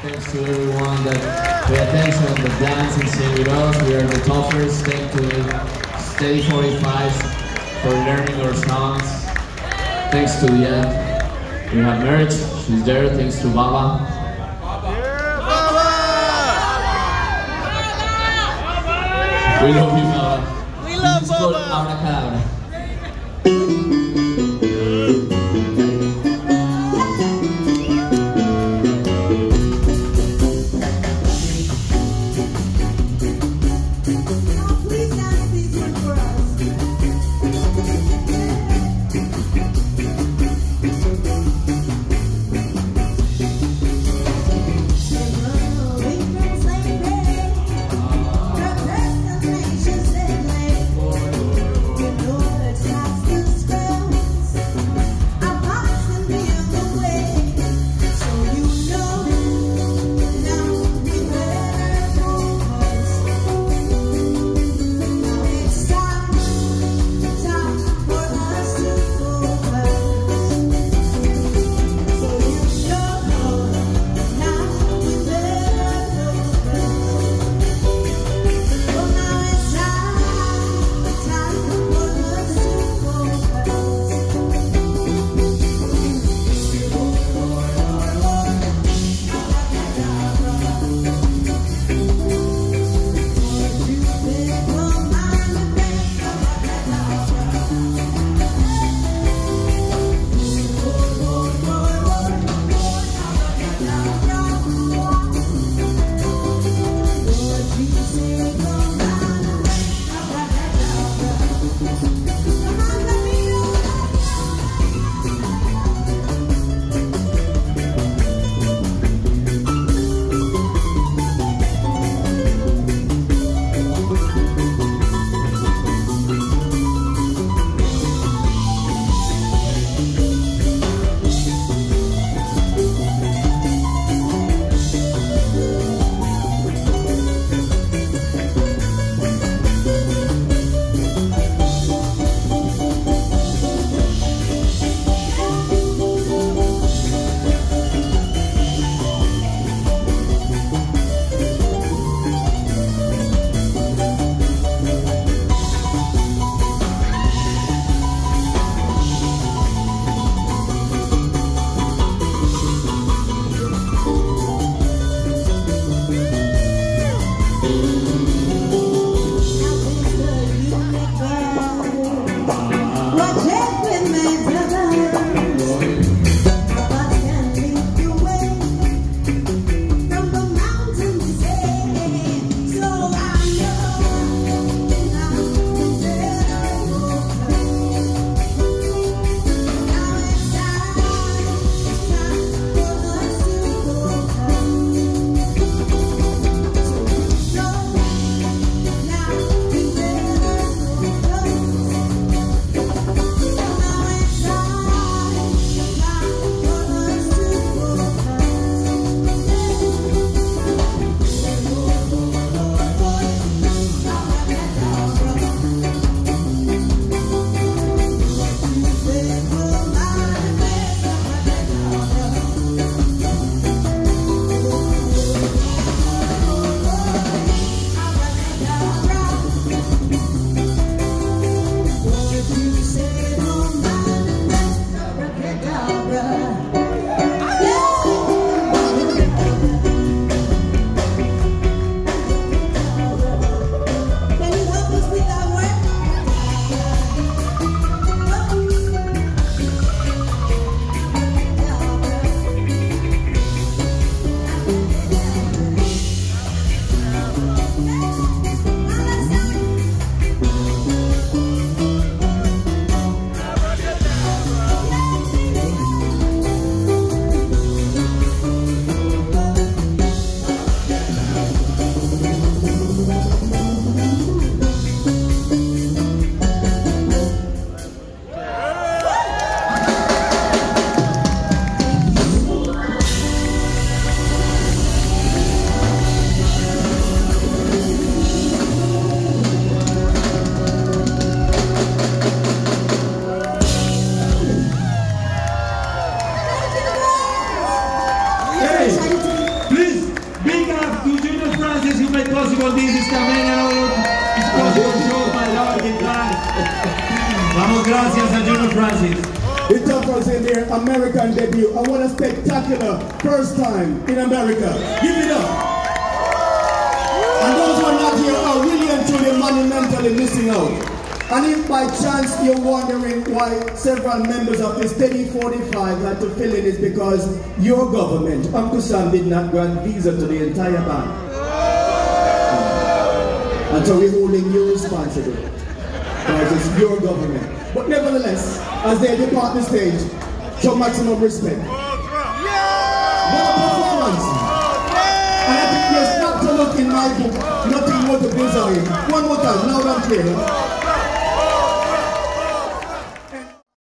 Thanks to everyone that pay attention, that dance and sing with us. We are the Toughers. Thank to Steady 45 for learning our songs. Thanks to Yet. We have Merch. She's there. Thanks to Baba. Yeah, Baba! Baba! We love you, Baba. We love This is called Baba. you say This Camelian Award. It's Possible Show by Laura Quintana. Vamos, gracias a Junior Francis. The Toughers in their American debut. And what a spectacular first time in America. Give it up. And those who are not here are really and truly monumentally missing out. And if by chance you're wondering why several members of the Steady 45 had to fill in, it's because your government, Uncle Sam, did not grant visa to the entire band. So we're holding you responsible. Because it's your government. But nevertheless, as they depart the stage, show maximum respect. What performance! And I think there's not to look in my book, nothing more to bizarre. One more time, loud and clear.